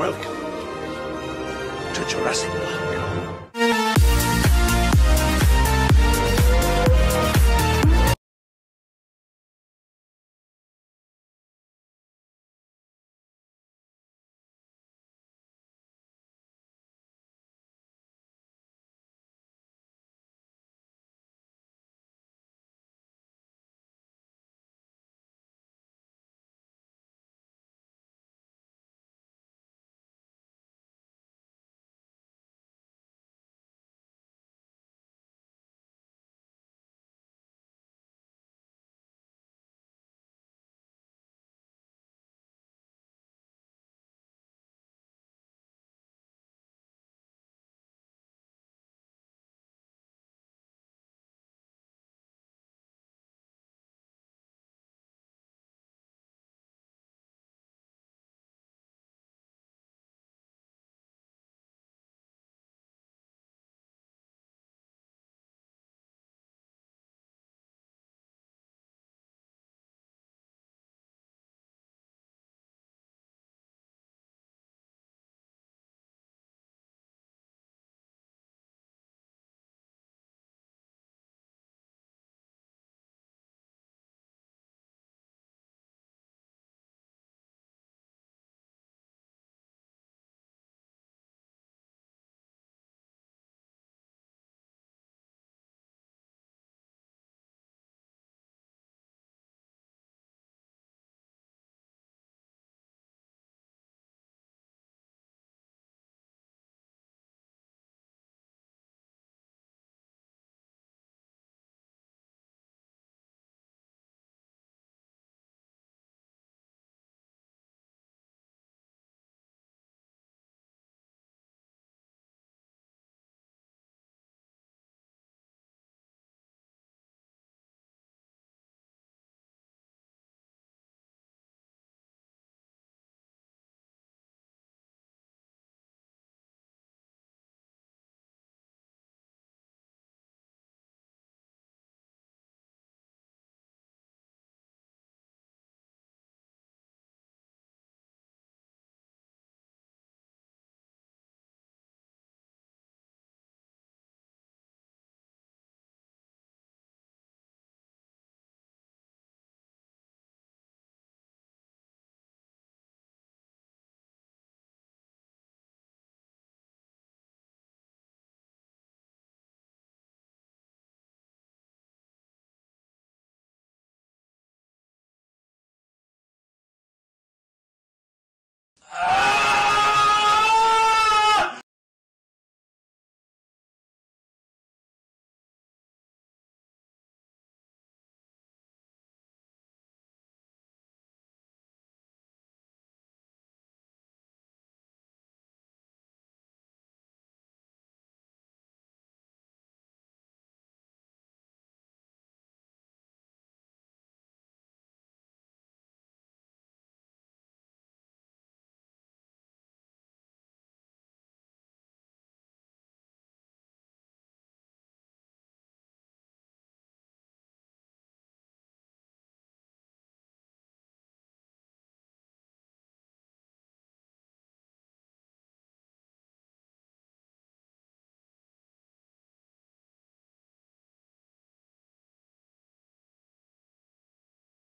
Welcome to Jurassic Park.